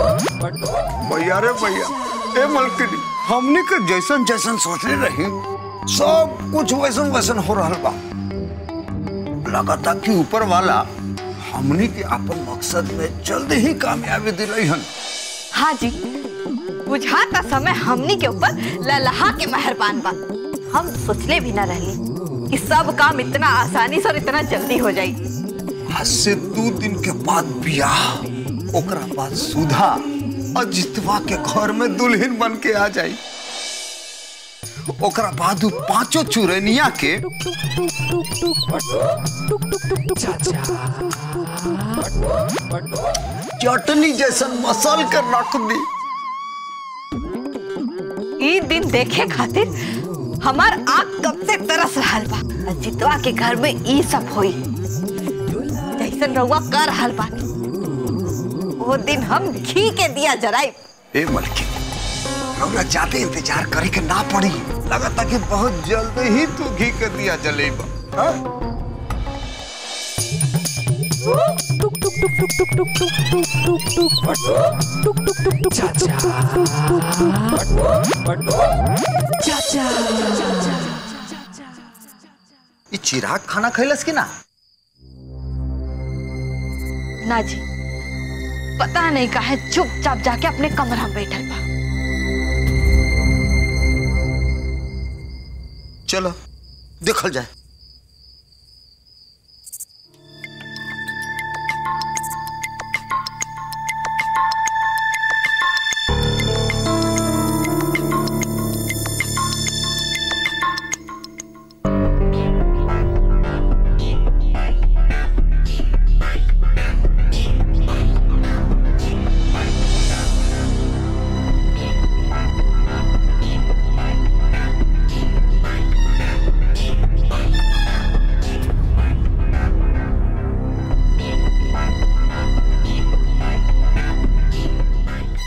भैया रे भैया, ए मलकिनी हमने के जैसन जैसन सोचले रही। सब कुछ वैसन वैसन हो रहा बा। लगाता कि ऊपर वाला हमने के अपन मकसद में जल्द ही कामयाबी दिलाई हन। हाँ जी, बुझाता समय हमने के ऊपर ललहा के मेहरबान बा। हम सोचले भी ना रहली। कि सब काम इतना आसानी से और इतना जल्दी हो जाई आज से दो दिन के बाद ब्याह ओकरा बाद सुधा और जितवा के घर में दुल्हन बन के आ जाई। ओकरा बाद पाँचों चुरैनिया के चटनी जैसन मसल कर रख दी। ई दिन देखे खातिर हमार आँख कब से तरस रहल बा। जितवा के घर में ई सब होई। जैसन रउआ कर रहल बानी वो दिन हम घी के दिया जराई ए मलकी रौरा ज़्यादा इंतज़ार करे के ना पड़ी। लगता कि बहुत जल्द ही तू घी के दिया जलेबा। हाँ? ई चिराग खाना खैलस कि ना ना जी पता नहीं काहे चुपचाप जाके अपने कमरा में बैठल बा चलो देखल जाए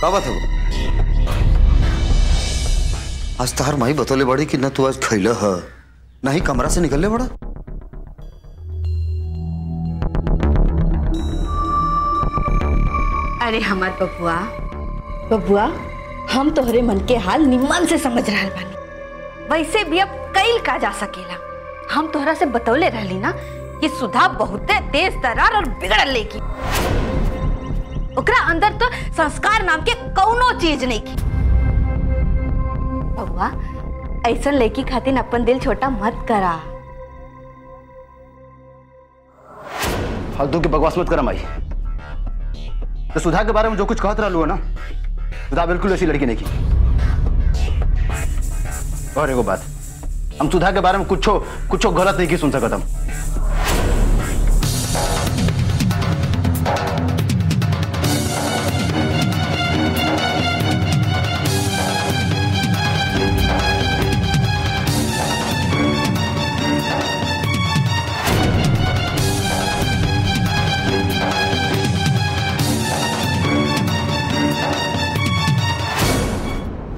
हो आज तहार माई बतौले बड़ी कि न तू आज खैल ह। नहीं कमरा से निकलले बड़ा अरे हमार बबुआ। बबुआ, हम तोहरे मन के हाल निम्मन से समझ रहल बानी। वैसे भी अब कईल का जा सकेला। हम तोहरा से बतौले रहली ना कि सुधा बहुते तेज तरार और लेकी ओकरा अंदर तो संस्कार नाम के कौनो चीज़ नहीं की। बबुआ ऐसा लेकी खातिर अपन दिल छोटा मत करा। फालतू की बकवास मत कर माई। तो सुधा के बारे में जो कुछ कहत रहलू है ना, सुधा बिल्कुल ऐसी लड़की नहीं की। और एगो बात, हम सुधा के बारे में कुछो कुछो गलत नहीं की सुन सकत हम।